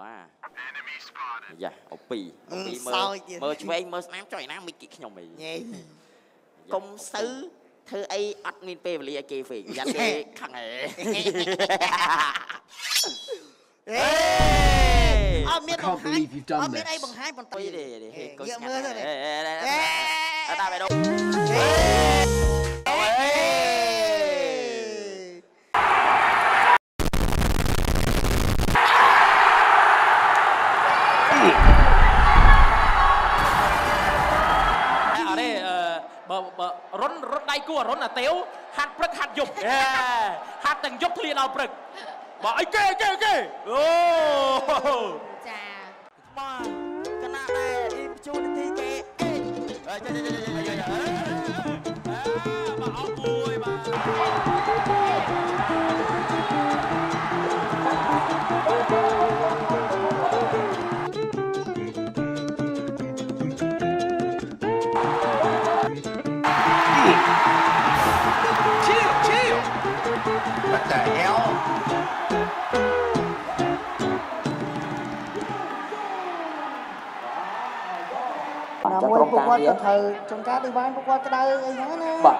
បាទយ៉ាអូពីអូពីមើសោលយទៀតមើលឆ្វេងមើលស្នាមចុយណាមិនគិតខ្ញុំអីញ៉េកុំសូវធ្វើអីអត់មានពេលវេលាឲ្យគេវិញយ៉ាត់គេខឹងហេអេអត់មានបង្ហាញ believe you've done អត់មាន this. អីបង្ហាញបន្អុតិយចទេទេកុំងាកស្ងាមើលត់ទៅអេអេអេអេតាមឯនោះ អត់ទេអឺបើបើរុនរុនដៃគូរុនអាទេវហាត់ព្រឹកហាត់យប់អេហាត់ទាំងយប់ធ្លាដល់ព្រឹកបើអីគេគេគេអូចាមកកណាដែរអ៊ីមជួននាទីគេអេ គាត់ក៏ត្រូវចង្ការដូចបានពួកគាត់ក្តៅអីហ្នឹងណាបាទ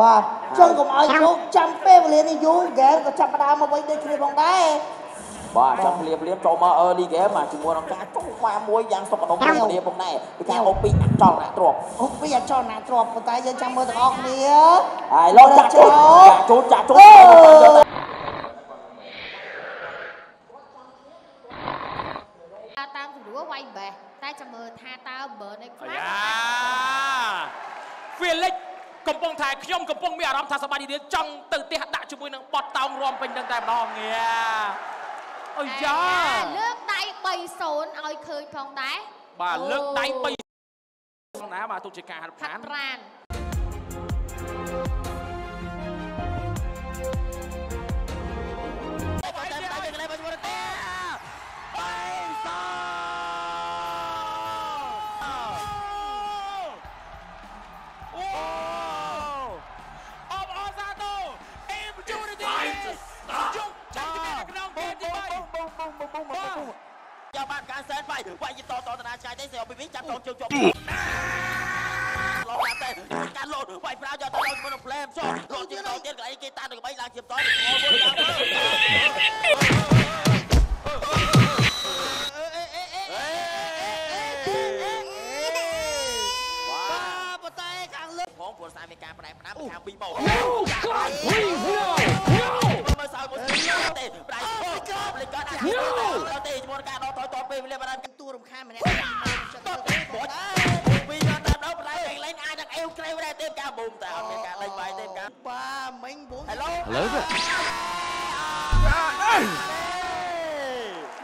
បាទចឹងកុំឲ្យលោកចាំពេលវេលានេះយូរហ្គេក៏ចាប់ផ្ដើមមកវិញដូចគ្នាផងដែរបាទចាំភ្លាមភ្លាមចូលមក early game មកជាមួយនឹងការចុះមកមួយយ៉ាងសុខដុមគ្នាគ្នាផងដែរពីការអូពីអចលណាទ្របអូពីអាចចលណាទ្របប៉ុន្តែយើងចាំមើលទាំងអស់គ្នាហើយលោកចាក់ចូលចាក់ចូលចាក់ចូលអូតាមស្រួលវាយបេះ តែចាំមើលថាតើបើនៅខ្លះអាយ៉ា Felix កំពុងថាខ្ញុំកំពុងមានអារម្មណ៍ថាសប្បាយរីករាយចង់ទៅផ្ទះដាក់ជាមួយនឹងបត់តោងរំពេញនឹងតែម្ដងងាអូយ៉ាលើកដៃ3-0ឲ្យឃើញផងដែរបាទលើកដៃអូ3ណាបាទទុកជាការហាត់ហាប្រានត់ប្រាន ទេស្អពីវិញចាប់តងជើងជាប់លោតាមតែការលោតវាយប្រាយកតទៅជាមួយនឹងផ្លែមចុះលោតទៀតលោតទៀតកន្លែងគេតាទៅក្បីឡើងជាបន្តទៅខមួយឡើងទៅបាទប៉ុន្តែខាងលើផងព្រោះសារមានការប្រែផ្ដាំខាងពីមក God, please, no! No! មើលសើមកទេប្រៃអូកបលេកាត់ដល់ទេជាមួយការដល់តតពេលវេលាបានតួរំខានម្នាក់ បូមតែអត់មានការលេងបាយទេការបាទមិញបង Hello Hello there.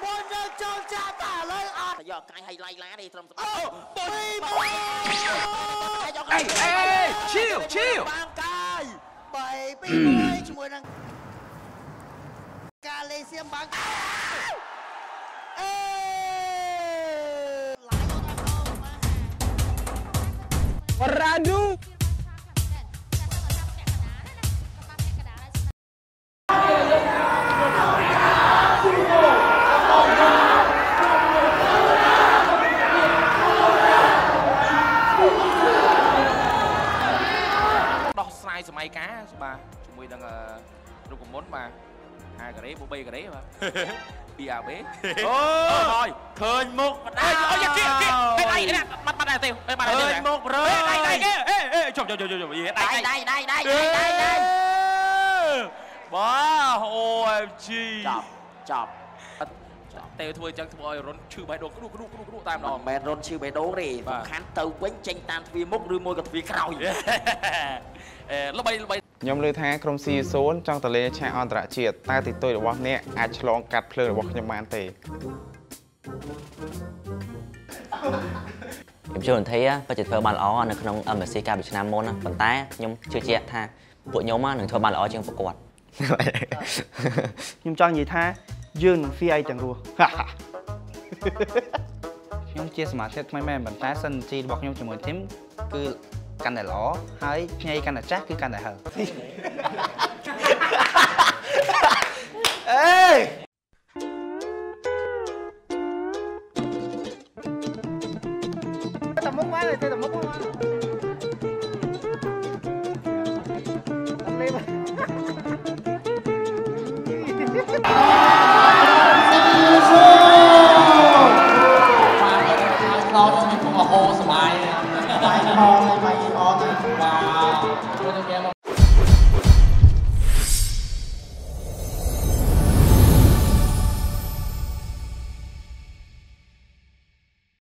មកយកចូលចាតាឥឡូវអត់យកកាយឲ្យឡៃឡានេះត្រឹមអូបុយមក Hey, hey, hey, chill, chill. បានកាយបីពីមួយជាមួយនឹងការលេងសៀមបាំងអេឡាយមកដល់មក Radu. បាទជាមួយនឹងអឺរូបមន្តបាទ5ការ៉េបូ3ការ៉េបាទ BRB អូហើយឃើញមុខបដាអេអូយ៉ាគៀគៀអេដៃណាបាត់បាត់ដែរទេអេបាត់ដែរឃើទេញមុខរើអេដៃដៃគេអេអេជប់ជប់ជប់ជប់យេដៃដៃដៃដៃដៃដៃដៃដៃដៃបាទ OMG ចប់ចប់តែធ្វើអញ្ចឹងធ្វើឲ្យរុនឈឺបេះដូងគ្រូគ្រូគ្រូគ្រូតែម្ដមិនងមែនរនឈឺបេះដូងទេបាទសំខាន់ទៅវិញចេញតាមទ្វារមុខឬមួយក៏ទ្វារក្រោយអេល្បីល្បី ខ្ញុំឮថាក្រុម C0 ចង់ទៅលេងឆាកអន្តរជាតិតែទីទុយរបស់អ្នកអាចឆ្លងកាត់ភ្លើងរបស់ខ្ញុំបានទេខ្ញុំជឿនធីពិតជាធ្វើបានល្អនៅក្នុង MSC កាលពីឆ្នាំមុនណាប៉ុន្តែខ្ញុំជឿជាក់ថាពួកខ្ញុំនឹងធ្វើបានល្អជាងពួកគាត់ខ្ញុំចង់និយាយថាយើងនឹង CI ទាំងរស់ខ្ញុំជាសមាជិកថ្មីមែនប៉ុន្តែសិនជីរបស់ខ្ញុំជាមួយធីមគឺ កាន់តែល្អហើយញ៉ៃកាន់តែចាស់គឺកាន់តែហើអេតែមុខមកតែមុខមកអត់លេប sepuluh.